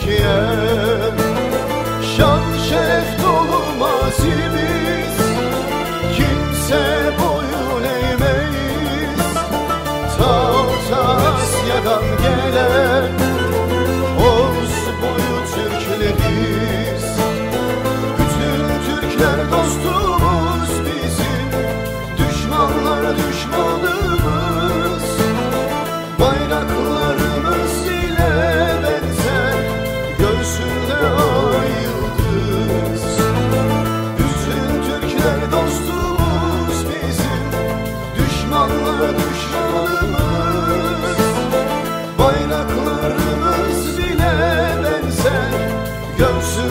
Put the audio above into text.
Türkiye. Şan şeref dolu mazimiz. Kimse boyun eğmeyiz. Ta Asya'dan gelen barışmalıyız Bayraklarımız bile benzer Göğsü